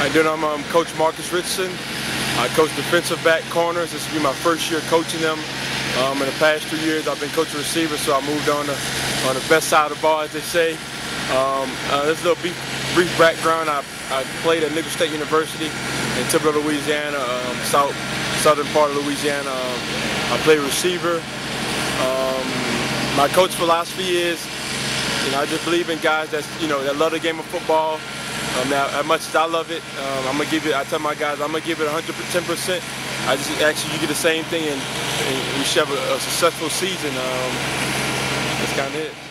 And then I'm um, Coach Marcus Richardson. I coach defensive back corners. This will be my first year coaching them. Um, in the past two years, I've been coaching receivers, so I moved on the on the best side of the ball, as they say. Um, uh, this little brief, brief background. I, I played at Nicholls State University in Thibodaux, Louisiana, um, south southern part of Louisiana. Um, I play receiver. Um, my coach philosophy is, you know, I just believe in guys that you know that love the game of football. Um, now, as much as I love it, um, I'm gonna give it. I tell my guys, I'm gonna give it 110 percent. I just actually you get the same thing, and, and we should have a, a successful season. Um, that's kind of it.